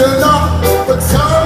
should the return.